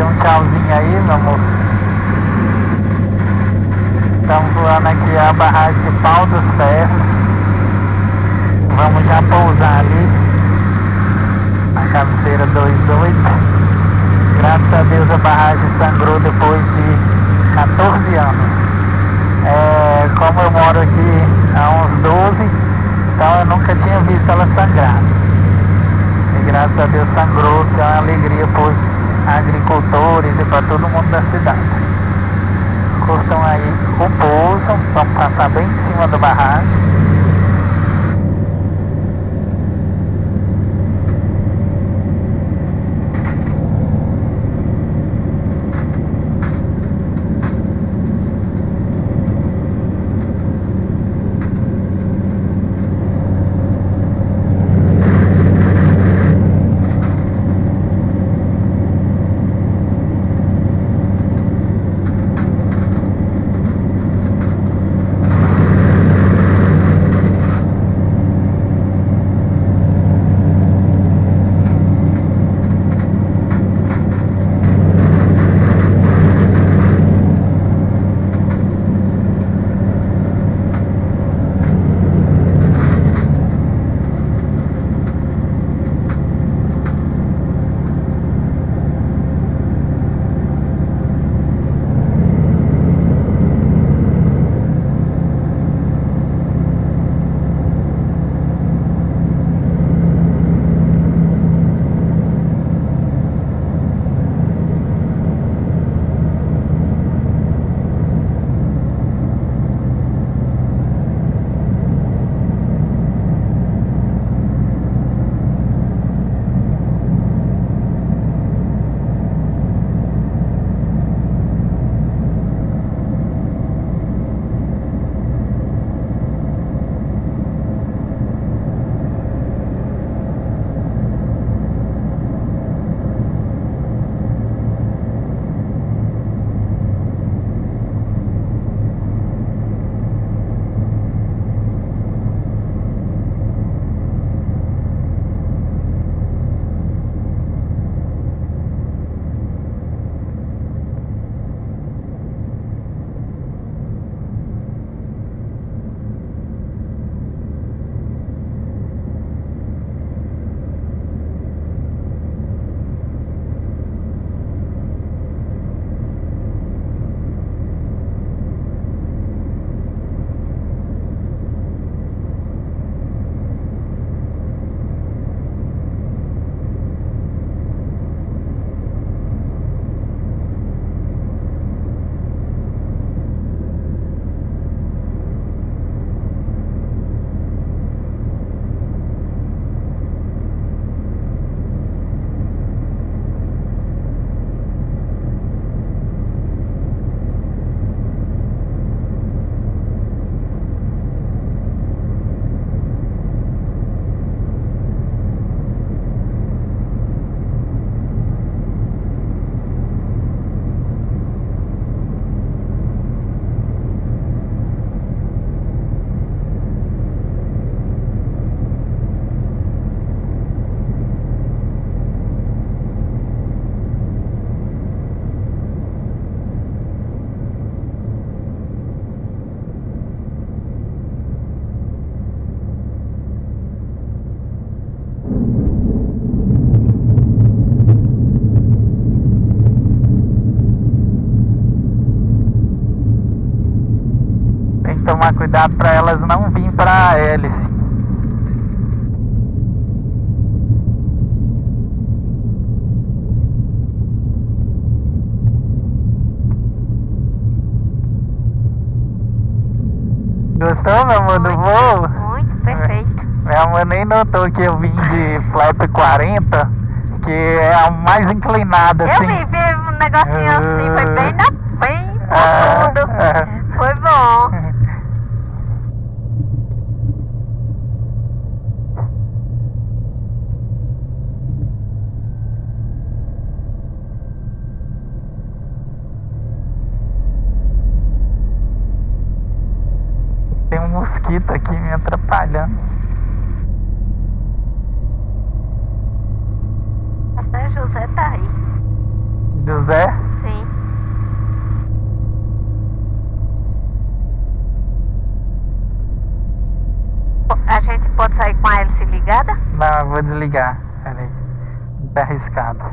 Dê um tchauzinho aí, meu amor. Estamos voando aqui a barragem de Pau dos Ferros. Vamos já pousar ali. Na cabeceira 28. Graças a Deus a barragem sangrou depois de 14 anos. É, como eu moro aqui há uns 12, então eu nunca tinha visto ela sangrar. E graças a Deus sangrou, que é uma alegria para os agricultores e para todo mundo da cidade curtam aí o pouso, vamos passar bem em cima da barragem. Tomar cuidado para elas não virem para a hélice. Gostou, meu amor, do voo? Muito, perfeito. Meu amor nem notou que eu vim de flap 40, que é a mais inclinada, assim. Eu vi, vi um negocinho assim, foi bem na bem mosquito aqui me atrapalhando. Até José tá aí. José? Sim. A gente pode sair com a hélice ligada? Não, eu vou desligar. Peraí. Tá arriscado.